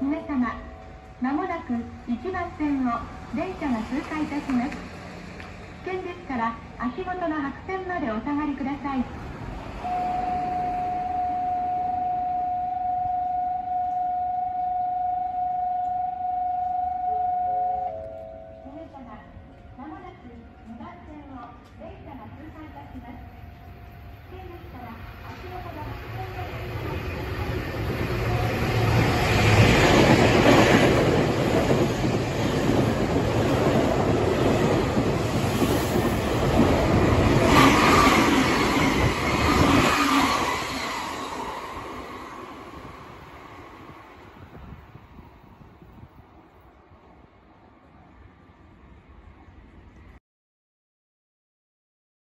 皆様、まもなく1番線を電車が通過いたします。危険ですから足元の白線までお下がりください。